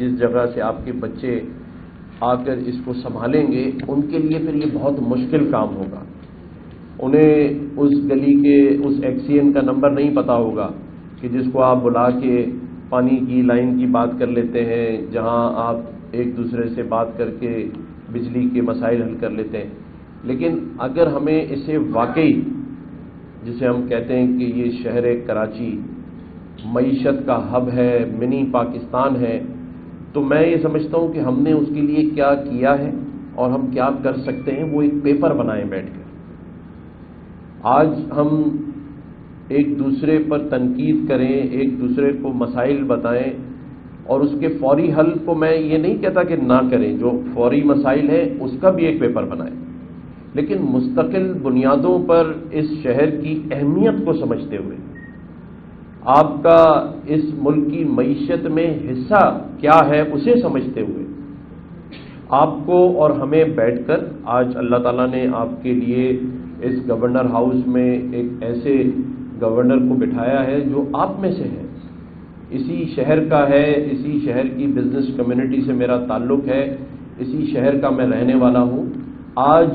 جس جگہ سے آپ کے بچے آ کر اس کو سنبھالیں گے، ان کے لیے پھر یہ بہت مشکل کام ہوگا۔ انہیں اس گلی کے، اس ایکسین کا نمبر نہیں پتا ہوگا کہ جس کو آپ بلا کے پانی کی لائن کی بات کر لیتے ہیں، جہاں آپ ایک دوسرے سے بات کر کے بجلی کے مسائل حل کر لیتے ہیں۔ لیکن اگر ہمیں اسے واقعی، جسے ہم کہتے ہیں کہ یہ شہر کراچی، معیشت کا ہب ہے، منی پاکستان ہے تو میں یہ سمجھتا ہوں کہ ہم نے اس کے لیے کیا کیا ہے اور ہم کیا کر سکتے ہیں، وہ ایک پیپر بنائیں بیٹھ کر۔ آج ہم ایک دوسرے پر تنقید کریں، ایک دوسرے کو مسائل بتائیں اور اس کے فوری حل کو میں یہ نہیں کہتا کہ نہ کریں، جو فوری مسائل ہیں اس کا بھی ایک پیپر بنائیں۔ لیکن مستقل بنیادوں پر اس شہر کی اہمیت کو سمجھتے ہوئے آپ کا اس ملک کی معیشت میں حصہ کیا ہے اسے سمجھتے ہوئے۔ آپ کو اور ہمیں بیٹھ کر آج اللہ تعالیٰ نے آپ کے لیے اس گورنر ہاؤس میں ایک ایسے گورنر کو بٹھایا ہے جو آپ میں سے ہے۔ اسی شہر کا ہے، اسی شہر کی بزنس کمیونٹی سے میرا تعلق ہے، اسی شہر کا میں رہنے والا ہوں۔ آج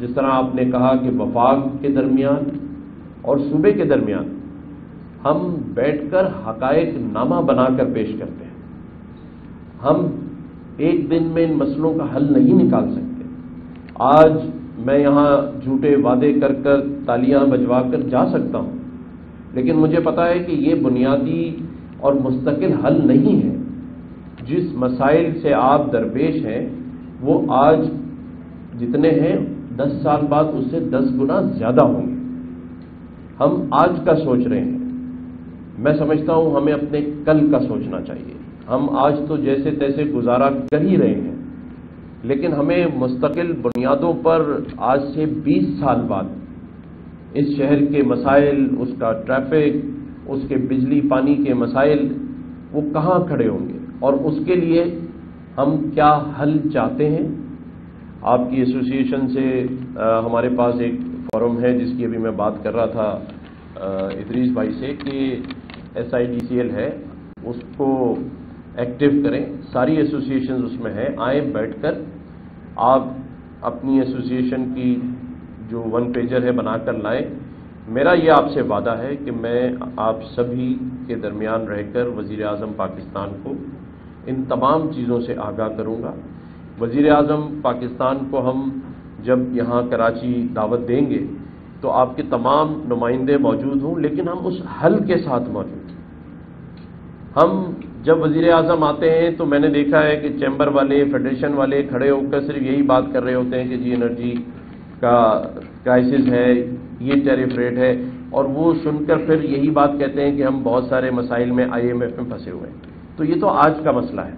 جس طرح آپ نے کہا کہ وفاق کے درمیان اور صوبے کے درمیان ہم بیٹھ کر حقائق نامہ بنا کر پیش کرتے ہیں۔ ہم ایک دن میں ان مسئلوں کا حل نہیں نکال سکتے۔ آج میں یہاں جھوٹے وعدے کر کر تالیاں بجوا کر جا سکتا ہوں۔ لیکن مجھے پتا ہے کہ یہ بنیادی اور مستقل حل نہیں ہے۔ جس مسائل سے آپ درپیش ہیں، وہ آج جتنے ہیں، دس سال بعد اس سے دس گنا زیادہ ہوں گے۔ ہم آج کا سوچ رہے ہیں۔ میں سمجھتا ہوں ہمیں اپنے کل کا سوچنا چاہیے۔ ہم آج تو جیسے تیسے گزارا کر ہی رہے ہیں، لیکن ہمیں مستقل بنیادوں پر آج سے بیس سال بعد اس شہر کے مسائل، اس کا ٹریفک، اس کے بجلی پانی کے مسائل، وہ کہاں کھڑے ہوں گے؟ اور اس کے لیے ہم کیا حل چاہتے ہیں؟ آپ کی ایسوسیشن سے ہمارے پاس ایک فورم ہے جس کی ابھی میں بات کر رہا تھا ادریس بھائی سے کہ S I D C L ہے، اس کو ایکٹیو کریں۔ ساری ایسوسیشن اس میں ہیں۔ آئیں، بیٹھ کر آپ اپنی ایسوسیشن کی جو ون پیجر ہے بنا کر لائیں۔ میرا یہ آپ سے وعدہ ہے کہ میں آپ سبھی کے درمیان رہ کر وزیر اعظم پاکستان کو ان تمام چیزوں سے آگاہ کروں گا۔ وزیر اعظم پاکستان کو ہم جب یہاں کراچی دعوت دیں گے تو آپ کے تمام نمائندے موجود ہوں، لیکن ہم اس حل کے ساتھ موجود ہیں۔ ہم جب وزیر اعظم آتے ہیں تو میں نے دیکھا ہے کہ چیمبر والے، فیڈریشن والے کھڑے ہو کر صرف یہی بات کر رہے ہوتے ہیں کہ جی انرجی کا کرائسس ہے، یہ ٹیرف ریٹ ہے۔ اور وہ سن کر پھر یہی بات کہتے ہیں کہ ہم بہت سارے مسائل میں آئی ایم ایف میں پھنسے ہوئے ہیں۔ تو یہ تو آج کا مسئلہ ہے۔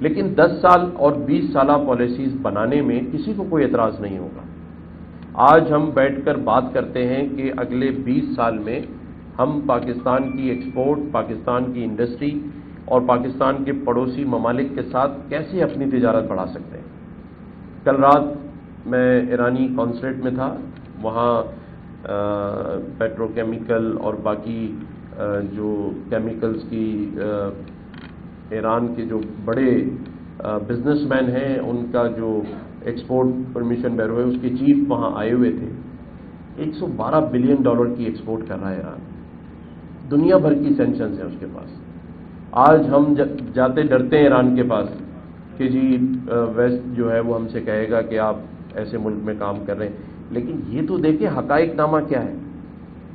لیکن دس سال اور بیس سالہ پالیسیز بنانے میں کسی کو کوئی اعتراض نہیں ہوگا۔ آج ہم بیٹھ کر بات کرتے ہیں کہ اگلے بیس سال میں ہم پاکستان کی ایکسپورٹ پاکستان کی انڈسٹری اور پاکستان کے پڑوسی ممالک کے ساتھ کیسے اپنی تجارت بڑھا سکتے ہیں۔ کل رات میں ایرانی کانسلیٹ میں تھا، وہاں پیٹرو کیمیکل اور باقی جو کیمیکلز کی ایران کے جو بڑے بزنس مین ہیں، ان کا جو ایکسپورٹ پرمیشن بیرو ہے اس کے چیف وہاں آئے ہوئے تھے۔ ایک سو بارہ بلین ڈالر کی ایکسپورٹ کر رہا ہے ایران۔ دنیا بھر کی سینکشنز ہیں اس کے پاس۔ آج ہم جاتے ڈرتے ہیں ایران کے پاس کہ جی ویسٹ جو ہے وہ ہم سے کہے گا کہ آپ ایسے ملک میں کام کر رہے ہیں۔ لیکن یہ تو دیکھیں حقائق نامہ کیا ہے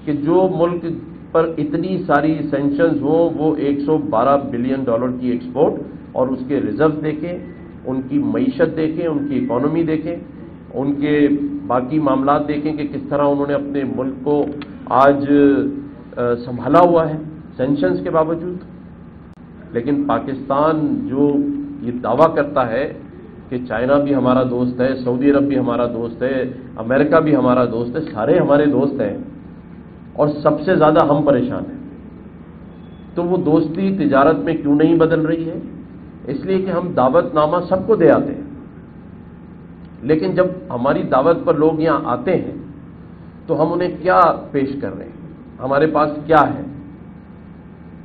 کہ جو ملک پر اتنی ساری سینکشنز ہوں، وہ ایک سو بارہ بلین ڈالر کی ایکسپورٹ اور اس کے ریزرو دیکھیں۔ ان کی معیشت دیکھیں، ان کی اکانومی دیکھیں، ان کے باقی معاملات دیکھیں کہ کس طرح انہوں نے اپنے ملک کو آج سنبھالا ہوا ہے سینکشنز کے باوجود۔ لیکن پاکستان جو یہ دعویٰ کرتا ہے کہ چائنا بھی ہمارا دوست ہے، سعودی عرب بھی ہمارا دوست ہے، امریکہ بھی ہمارا دوست ہے، سارے ہمارے دوست ہیں، اور سب سے زیادہ ہم پریشان ہیں۔ تو وہ دوستی تجارت میں کیوں نہیں بدل رہی ہے؟ اس لیے کہ ہم دعوت نامہ سب کو دے آتے ہیں۔ لیکن جب ہماری دعوت پر لوگ یہاں آتے ہیں، تو ہم انہیں کیا پیش کر رہے ہیں؟ ہمارے پاس کیا ہے؟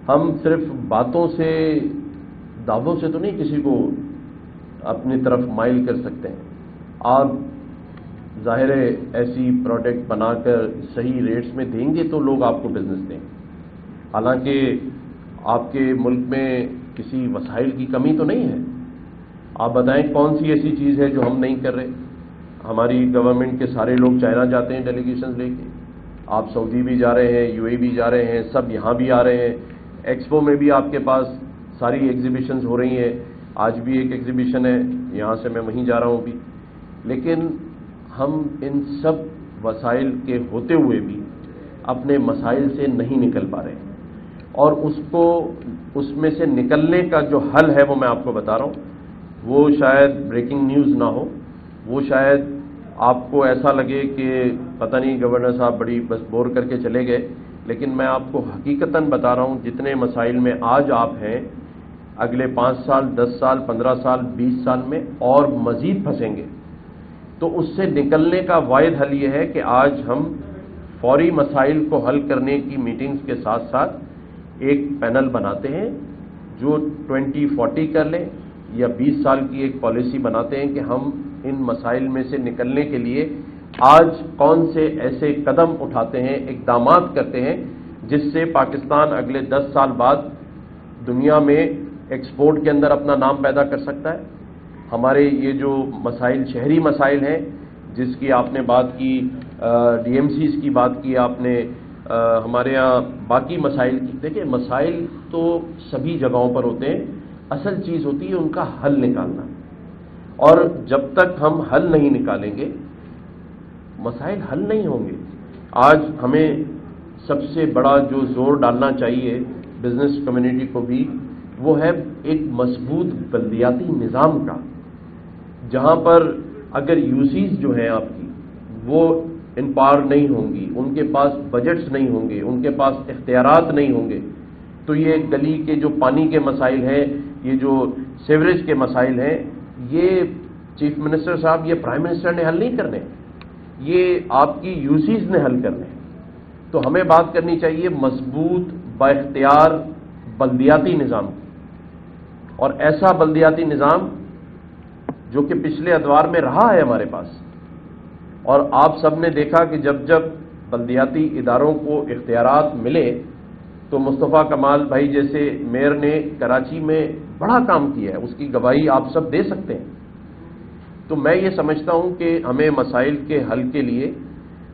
ہم صرف باتوں سے دعووں سے تو نہیں کسی کو اپنی طرف مائل کر سکتے ہیں۔ آپ ظاہر ایسی پروڈکٹ بنا کر صحیح ریٹس میں دیں گے تو لوگ آپ کو بزنس دیں۔ حالانکہ آپ کے ملک میں کسی وسائل کی کمی تو نہیں ہے؟ آپ بتائیں کون سی ایسی چیز ہے جو ہم نہیں کر رہے؟ ہماری گورنمنٹ کے سارے لوگ چائنا جاتے ہیں ڈیلیگیشن لے کے۔ آپ سعودی بھی جا رہے ہیں یو اے بھی جا رہے ہیں، سب یہاں بھی آ رہے ہیں۔ ایکسپو میں بھی آپ کے پاس ساری ایگزیبیشنز ہو رہی ہیں۔ آج بھی ایک ایگزیبیشن ہے، یہاں سے میں وہیں جا رہا ہوں بھی۔ لیکن ہم ان سب وسائل کے ہوتے ہوئے بھی اپنے مسائل سے نہیں نکل پا رہے۔ ہیں اور اس کو اس میں سے نکلنے کا جو حل ہے وہ میں آپ کو بتا رہا ہوں۔ وہ شاید بریکنگ نیوز نہ ہو۔ وہ شاید آپ کو ایسا لگے کہ پتہ نہیں گورنر صاحب بڑی بس بور کر کے چلے گئے، لیکن میں آپ کو حقیقتاً بتا رہا ہوں جتنے مسائل میں آج آپ ہیں، اگلے پانچ سال، دس سال، پندرہ سال، بیس سال میں اور مزید پھنسیں گے۔ تو اس سے نکلنے کا واحد حل یہ ہے کہ آج ہم فوری مسائل کو حل کرنے کی میٹنگز کے ساتھ ساتھ ایک پینل بناتے ہیں جو ٹوینٹی فورٹی کر لیں یا بیس سال کی ایک پالیسی بناتے ہیں کہ ہم ان مسائل میں سے نکلنے کے لیے آج کون سے ایسے قدم اٹھاتے ہیں، اقدامات کرتے ہیں جس سے پاکستان اگلے دس سال بعد دنیا میں ایکسپورٹ کے اندر اپنا نام پیدا کر سکتا ہے۔ ہمارے یہ جو مسائل، شہری مسائل ہیں، جس کی آپ نے بات کی ڈی ایم سیز کی بات کی، آپ نے ہمارے ہاں باقی مسائل دیکھیں مسائل تو سبھی جگہوں پر ہوتے ہیں، اصل چیز ہوتی ہے ان کا حل نکالنا۔ اور جب تک ہم حل نہیں نکالیں گے، مسائل حل نہیں ہوں گے۔ آج ہمیں سب سے بڑا جو زور ڈالنا چاہیے بزنس کمیونٹی کو بھی، وہ ہے ایک مضبوط بلدیاتی نظام کا، جہاں پر اگر یوسیز جو ہیں آپ کی، وہ ان پار نہیں ہوں گی، ان کے پاس بجٹس نہیں ہوں گے، ان کے پاس اختیارات نہیں ہوں گے۔ تو یہ گلی کے جو پانی کے مسائل ہیں، یہ جو سیوریج کے مسائل ہیں، یہ چیف منسٹر صاحب، یہ پرائم منسٹر نے حل نہیں کرنے۔ یہ آپ کی یوسیز نے حل کرنے۔ تو ہمیں بات کرنی چاہیے مضبوط با اختیار بلدیاتی نظام کی۔ اور ایسا بلدیاتی نظام جو کہ پچھلے ادوار میں رہا ہے ہمارے پاس۔ اور آپ سب نے دیکھا کہ جب جب بلدیاتی اداروں کو اختیارات ملے تو مصطفیٰ کمال بھائی جیسے میئر نے کراچی میں بڑا کام کیا ہے، اس کی گواہی آپ سب دے سکتے ہیں۔ تو میں یہ سمجھتا ہوں کہ ہمیں مسائل کے حل کے لیے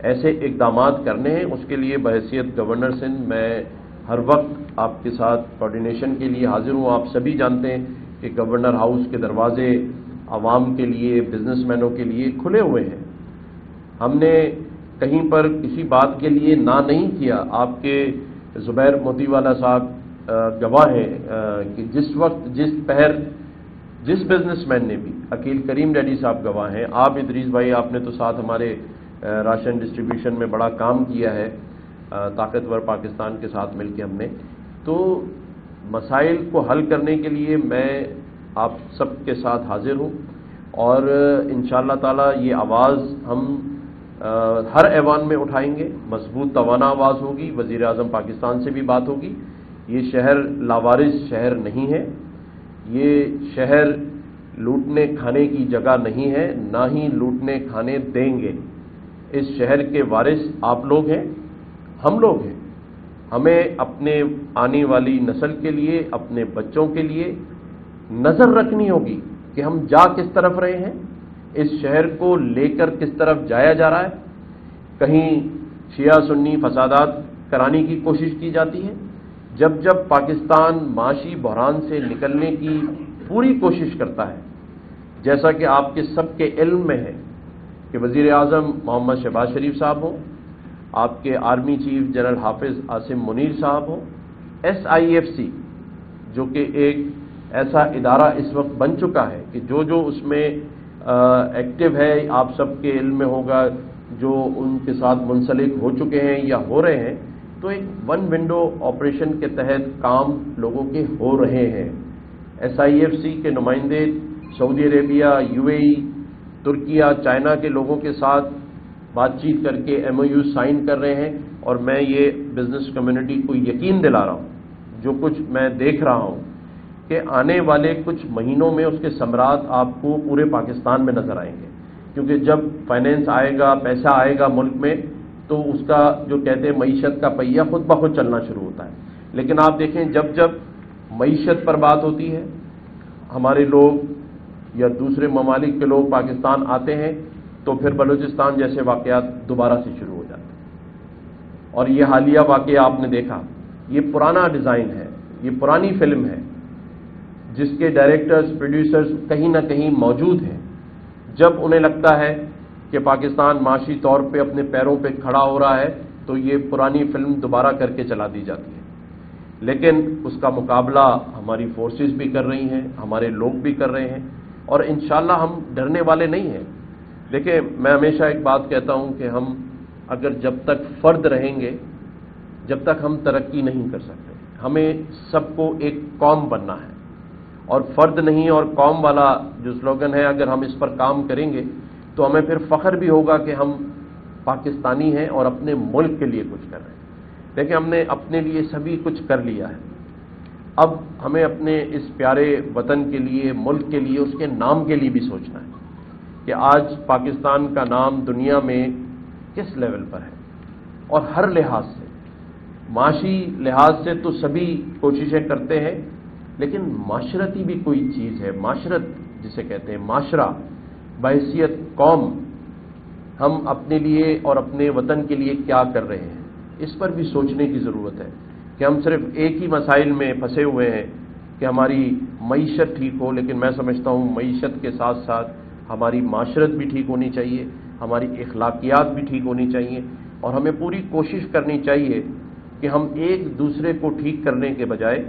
ایسے اقدامات کرنے ہیں۔ اس کے لیے بحثیت گورنر سندھ، میں ہر وقت آپ کے ساتھ کوارڈینیشن کے لیے حاضر ہوں۔ آپ سبھی جانتے ہیں کہ گورنر ہاؤس کے دروازے عوام کے لیے بزنس مینوں کے لیے کھلے ہوئے ہیں۔ ہم نے کہیں پر کسی بات کے لیے نہ نہیں کیا۔ آپ کے زبیر موتی والا صاحب گواہ ہیں کہ جس وقت، جس پہر، جس بزنس مین نے بھی عقیل کریم ڈیڈی صاحب گواہ ہیں۔ آپ ادریس بھائی، آپ نے تو ساتھ ہمارے راشن ڈسٹریبیوشن میں بڑا کام کیا ہے طاقتور پاکستان کے ساتھ مل کے ہم نے۔ تو مسائل کو حل کرنے کے لیے میں آپ سب کے ساتھ حاضر ہوں اور ان شاء اللہ تعالیٰ یہ آواز ہم ہر ایوان میں اٹھائیں گے۔ مضبوط توانا آواز ہوگی وزیر اعظم پاکستان سے بھی بات ہوگی۔ یہ شہر لاوارث شہر نہیں ہے۔ یہ شہر لوٹنے کھانے کی جگہ نہیں ہے، نہ ہی لوٹنے کھانے دیں گے۔ اس شہر کے وارث آپ لوگ ہیں، ہم لوگ ہیں۔ ہمیں اپنے آنے والی نسل کے لیے، اپنے بچوں کے لیے نظر رکھنی ہوگی کہ ہم جا کس طرف رہے ہیں۔ اس شہر کو لے کر کس طرف جایا جا رہا ہے؟ کہیں شیعہ سنی فسادات کرانے کی کوشش کی جاتی ہے؟ جب جب پاکستان معاشی بحران سے نکلنے کی پوری کوشش کرتا ہے، جیسا کہ آپ کے سب کے علم میں ہے کہ وزیر اعظم محمد شہباز شریف صاحب ہوں، آپ کے آرمی چیف جنرل حافظ عاصم منیر صاحب ہوں ایس آئی ایف سی جو کہ ایک ایسا ادارہ اس وقت بن چکا ہے کہ جو جو اس میں ایکٹیو ہے، آپ سب کے علم میں ہوگا جو ان کے ساتھ منسلک ہو چکے ہیں یا ہو رہے ہیں، تو ایک ون ونڈو آپریشن کے تحت کام لوگوں کے ہو رہے ہیں۔ ایس آئی ایف سی کے نمائندے سعودی عربیہ یو اے ای ترکیہ، چائنا کے لوگوں کے ساتھ بات چیت کر کے ایم او یو سائن کر رہے ہیں۔ اور میں یہ بزنس کمیونٹی کو یقین دلا رہا ہوں۔ جو کچھ میں دیکھ رہا ہوں۔ کہ آنے والے کچھ مہینوں میں اس کے ثمرات آپ کو پورے پاکستان میں نظر آئیں گے۔ کیونکہ جب فائنینس آئے گا، پیسہ آئے گا ملک میں، تو اس کا جو کہتے ہیں معیشت کا پہیہ خود بخود چلنا شروع ہوتا ہے۔ لیکن آپ دیکھیں، جب جب معیشت پر بات ہوتی ہے، ہمارے لوگ یا دوسرے ممالک کے لوگ پاکستان آتے ہیں، تو پھر بلوچستان جیسے واقعات دوبارہ سے شروع ہو جاتے ہیں۔ اور یہ حالیہ واقعہ آپ نے دیکھا، یہ پرانا ڈیزائن ہے، یہ پرانی فلم ہے۔ جس کے ڈائریکٹرز پروڈیوسرز کہیں نہ کہیں موجود ہیں۔ جب انہیں لگتا ہے کہ پاکستان معاشی طور پہ اپنے پیروں پہ کھڑا ہو رہا ہے، تو یہ پرانی فلم دوبارہ کر کے چلا دی جاتی ہے۔ لیکن اس کا مقابلہ ہماری فورسز بھی کر رہی ہیں، ہمارے لوگ بھی کر رہے ہیں۔ اور انشاءاللہ ہم ڈرنے والے نہیں ہیں۔ دیکھیں، میں ہمیشہ ایک بات کہتا ہوں کہ ہم اگر جب تک فرد رہیں گے، جب تک ہم ترقی نہیں کر سکتے، ہمیں سب کو ایک قوم بننا ہے۔ اور فرد نہیں اور قوم والا جو سلوگن ہے، اگر ہم اس پر کام کریں گے، تو ہمیں پھر فخر بھی ہوگا کہ ہم پاکستانی ہیں اور اپنے ملک کے لیے کچھ کر رہے ہیں۔ دیکھیں، ہم نے اپنے لیے سبھی کچھ کر لیا ہے۔ اب ہمیں اپنے اس پیارے وطن کے لیے، ملک کے لیے، اس کے نام کے لیے بھی سوچنا ہے کہ آج پاکستان کا نام دنیا میں کس لیول پر ہے؟ اور ہر لحاظ سے، معاشی لحاظ سے تو سبھی کوششیں کرتے ہیں۔ لیکن معاشرتی بھی کوئی چیز ہے، معاشرت جسے کہتے ہیں، معاشرہ بحثیت قوم، ہم اپنے لیے اور اپنے وطن کے لیے کیا کر رہے ہیں؟ اس پر بھی سوچنے کی ضرورت ہے کہ ہم صرف ایک ہی مسائل میں پھنسے ہوئے ہیں کہ ہماری معیشت ٹھیک ہو، لیکن میں سمجھتا ہوں معیشت کے ساتھ ساتھ ہماری معاشرت بھی ٹھیک ہونی چاہیے، ہماری اخلاقیات بھی ٹھیک ہونی چاہیے، اور ہمیں پوری کوشش کرنی چاہیے کہ ہم ایک دوسرے کو ٹھیک کرنے کے بجائے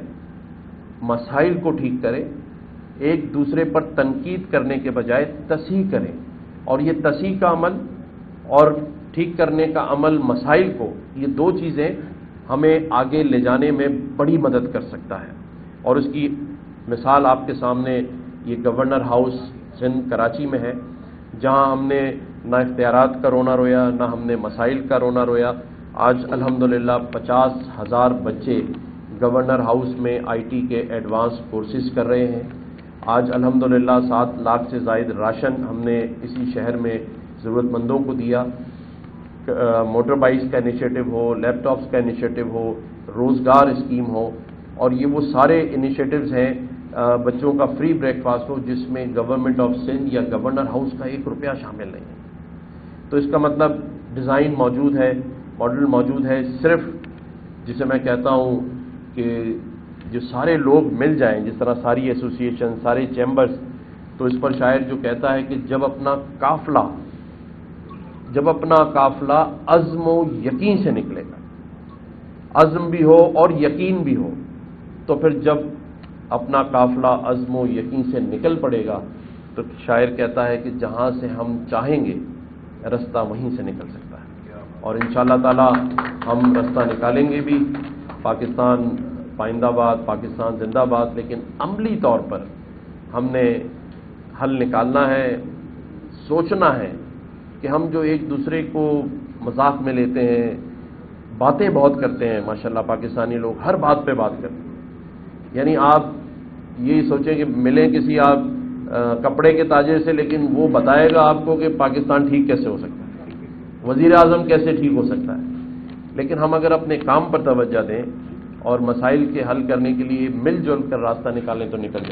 مسائل کو ٹھیک کریں، ایک دوسرے پر تنقید کرنے کے بجائے تصحیح کریں۔ اور یہ تصحیح کا عمل اور ٹھیک کرنے کا عمل مسائل کو، یہ دو چیزیں ہمیں آگے لے جانے میں بڑی مدد کر سکتا ہے۔ اور اس کی مثال آپ کے سامنے، یہ گورنر ہاؤس سندھ کراچی میں ہے، جہاں ہم نے نہ اختیارات کا رونا رویا، نہ ہم نے مسائل کا رونا رویا۔ آج الحمدللہ پچاس ہزار بچے گورنر ہاؤس میں آئی ٹی کے ایڈوانس کورسز کر رہے ہیں۔ آج الحمدللہ سات لاکھ سے زائد راشن ہم نے اسی شہر میں ضرورت مندوں کو دیا۔ موٹر بائکس کا انیشیٹو ہو، لیپ ٹاپس کا انیشیٹو ہو، روزگار اسکیم ہو، اور یہ وہ سارے انیشیٹوز ہیں بچوں کا فری بریک فاسٹ ہو، جس میں گورنمنٹ آف سندھ یا گورنر ہاؤس کا ایک روپیہ شامل نہیں ہے۔ تو اس کا مطلب ڈیزائن موجود ہے، ماڈل موجود ہے، صرف جسے میں کہتا ہوں کہ جو سارے لوگ مل جائیں، جس طرح ساری ایسوسیشن سارے چیمبرز تو اس پر شاعر جو کہتا ہے کہ جب اپنا قافلہ، جب اپنا قافلہ عزم و یقین سے نکلے گا، عزم بھی ہو اور یقین بھی ہو، تو پھر جب اپنا قافلہ عزم و یقین سے نکل پڑے گا، تو شاعر کہتا ہے کہ جہاں سے ہم چاہیں گے، رستہ وہیں سے نکل سکتا ہے۔ اور ان شاء اللہ تعالی ہم رستہ نکالیں گے بھی۔ پاکستان پائندہ باد، پاکستان زندہ باد، لیکن عملی طور پر ہم نے حل نکالنا ہے، سوچنا ہے کہ ہم جو ایک دوسرے کو مذاق میں لیتے ہیں، باتیں بہت کرتے ہیں، ماشاءاللہ پاکستانی لوگ ہر بات پہ بات کرتے ہیں۔ یعنی آپ یہی سوچیں کہ ملیں کسی آپ کپڑے کے تاجر سے، لیکن وہ بتائے گا آپ کو کہ پاکستان ٹھیک کیسے ہو سکتا ہے؟ وزیر اعظم کیسے ٹھیک ہو سکتا ہے؟ لیکن ہم اگر اپنے کام پر توجہ دیں اور مسائل کے حل کرنے کے لیے مل جل کر راستہ نکالیں تو نکل جائیں۔